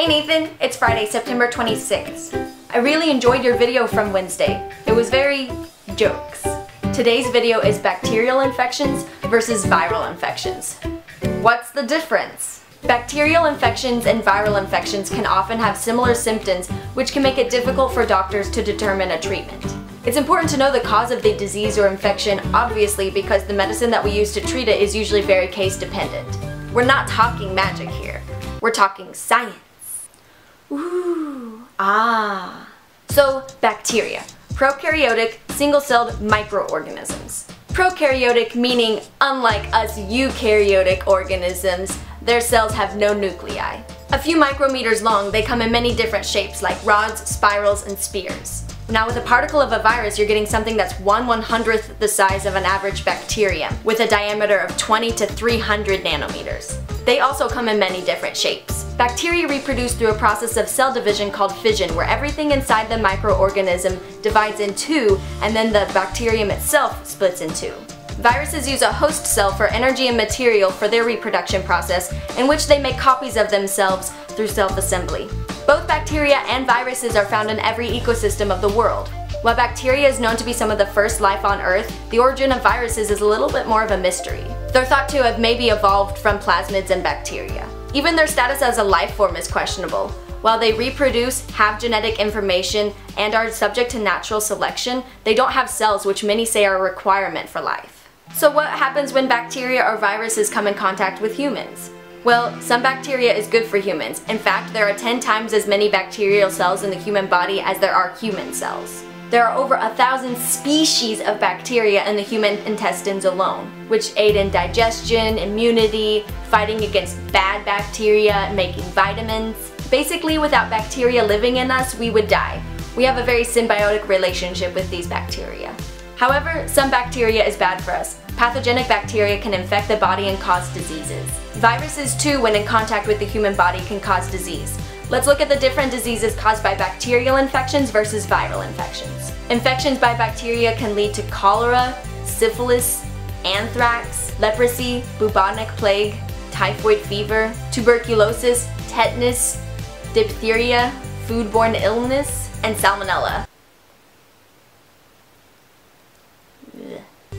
Hey Nathan, it's Friday, September 26th. I really enjoyed your video from Wednesday. It was very jokes. Today's video is bacterial infections versus viral infections. What's the difference? Bacterial infections and viral infections can often have similar symptoms which can make it difficult for doctors to determine a treatment. It's important to know the cause of the disease or infection obviously because the medicine that we use to treat it is usually very case dependent. We're not talking magic here. We're talking science. Ooh, ah. So, bacteria. Prokaryotic, single-celled microorganisms. Prokaryotic meaning, unlike us eukaryotic organisms, their cells have no nuclei. A few micrometers long, they come in many different shapes like rods, spirals, and spears. Now with a particle of a virus, you're getting something that's 1 100th the size of an average bacterium, with a diameter of 20 to 300 nanometers. They also come in many different shapes. Bacteria reproduce through a process of cell division called fission, where everything inside the microorganism divides in two, and then the bacterium itself splits in two. Viruses use a host cell for energy and material for their reproduction process, in which they make copies of themselves through self-assembly. Both bacteria and viruses are found in every ecosystem of the world. While bacteria is known to be some of the first life on Earth, the origin of viruses is a little bit more of a mystery. They're thought to have maybe evolved from plasmids and bacteria. Even their status as a life form is questionable. While they reproduce, have genetic information, and are subject to natural selection, they don't have cells which many say are a requirement for life. So what happens when bacteria or viruses come in contact with humans? Well, some bacteria is good for humans. In fact, there are 10 times as many bacterial cells in the human body as there are human cells. There are over a thousand species of bacteria in the human intestines alone, which aid in digestion, immunity, fighting against bad bacteria, making vitamins. Basically, without bacteria living in us, we would die. We have a very symbiotic relationship with these bacteria. However, some bacteria is bad for us. Pathogenic bacteria can infect the body and cause diseases. Viruses too, when in contact with the human body, can cause disease. Let's look at the different diseases caused by bacterial infections versus viral infections. Infections by bacteria can lead to cholera, syphilis, anthrax, leprosy, bubonic plague, typhoid fever, tuberculosis, tetanus, diphtheria, foodborne illness, and salmonella.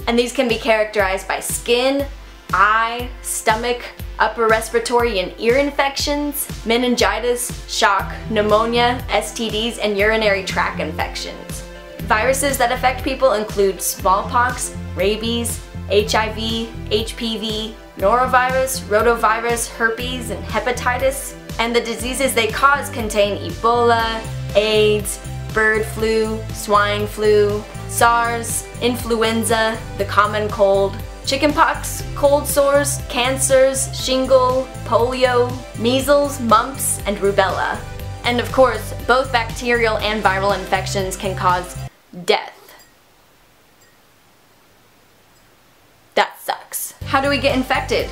And these can be characterized by skin, eye, stomach, upper respiratory and ear infections, meningitis, shock, pneumonia, STDs, and urinary tract infections. Viruses that affect people include smallpox, rabies, HIV, HPV, norovirus, rotavirus, herpes, and hepatitis. And the diseases they cause contain Ebola, AIDS, bird flu, swine flu, SARS, influenza, the common cold, chickenpox, cold sores, cancers, shingle, polio, measles, mumps, and rubella. And of course, both bacterial and viral infections can cause death. That sucks. How do we get infected?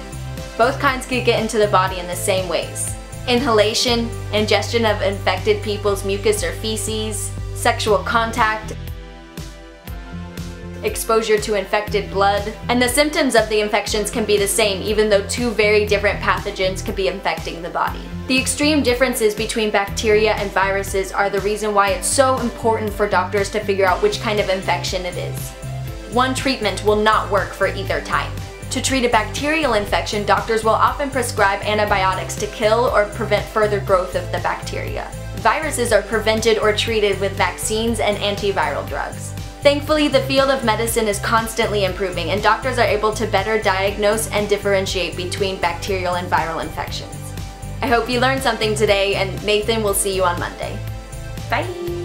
Both kinds can get into the body in the same ways. Inhalation, ingestion of infected people's mucus or feces, sexual contact, exposure to infected blood, and the symptoms of the infections can be the same even though two very different pathogens could be infecting the body. The extreme differences between bacteria and viruses are the reason why it's so important for doctors to figure out which kind of infection it is. One treatment will not work for either type. To treat a bacterial infection, doctors will often prescribe antibiotics to kill or prevent further growth of the bacteria. Viruses are prevented or treated with vaccines and antiviral drugs. Thankfully, the field of medicine is constantly improving and doctors are able to better diagnose and differentiate between bacterial and viral infections. I hope you learned something today and Nathan will see you on Monday. Bye!